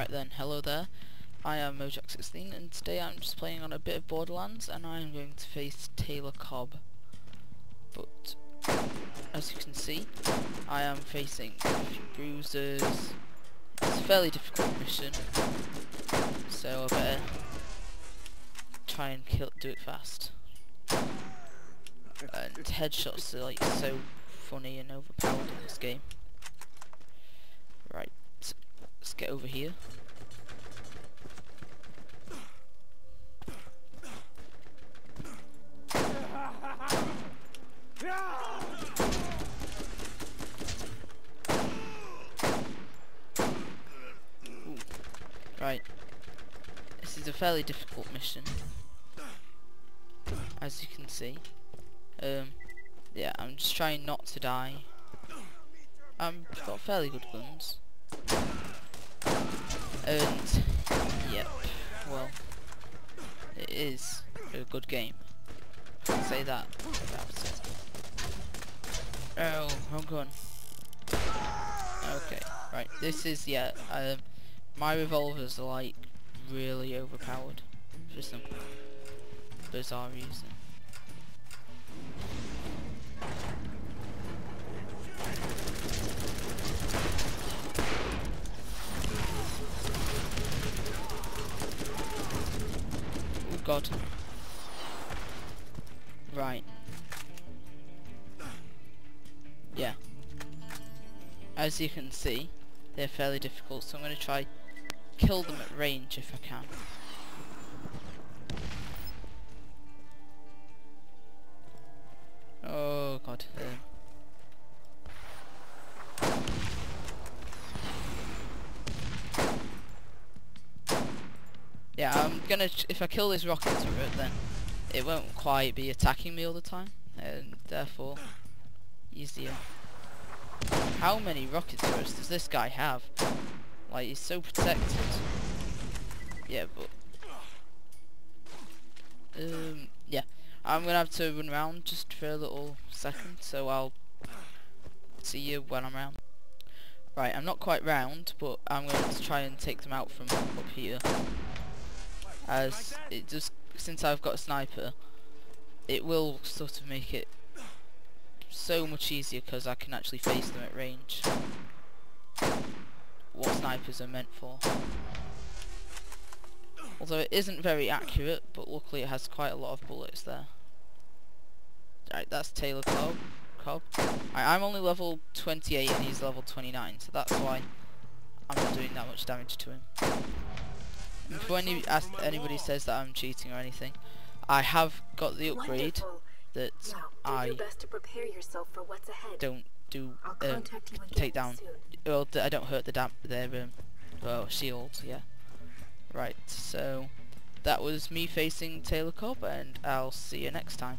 Alright then, hello there. I am Mojak16 and today I'm just playing on a bit of Borderlands and I am going to face Taylor Kobb. But, as you can see, I am facing a few bruises. It's a fairly difficult mission, so I better try and kill, do it fast. And headshots are like so funny and overpowered in this game. Right, get over here. Right. This is a fairly difficult mission. As you can see. Um, yeah, I'm just trying not to die. I'm got fairly good guns. And, yep, well, it is a good game. I'll say that. Oh, wrong gun. Okay, right, this is, yeah, um, my revolvers are like really overpowered for some bizarre reason. Oh god. Right. Yeah. As you can see, they're fairly difficult, so I'm going to try kill them at range if I can. Yeah, I'm gonna, if I kill this rocket turret then it won't quite be attacking me all the time, and therefore easier. How many rocket turrets does this guy have? Like, he's so protected. Yeah, but... Um, yeah. I'm gonna have to run around just for a little second, so I'll see you when I'm around. Right, I'm not quite round, but I'm going to try and take them out from up here. As it just, since I've got a sniper, it will sort of make it so much easier because I can actually face them at range. What snipers are meant for. Although it isn't very accurate, but luckily it has quite a lot of bullets there. Right, that's Taylor Kobb. I'm only level 28 and he's level 29, so that's why I'm not doing that much damage to him. Before any, ask, anybody says that I'm cheating or anything, I have got the upgrade Wonderful. that Now, I best to prepare yourself for what's ahead. don't do um, contact you again take down. Well, I don't hurt the dam their um, well shield. Yeah. Right. So that was me facing Taylor Kobb, and I'll see you next time.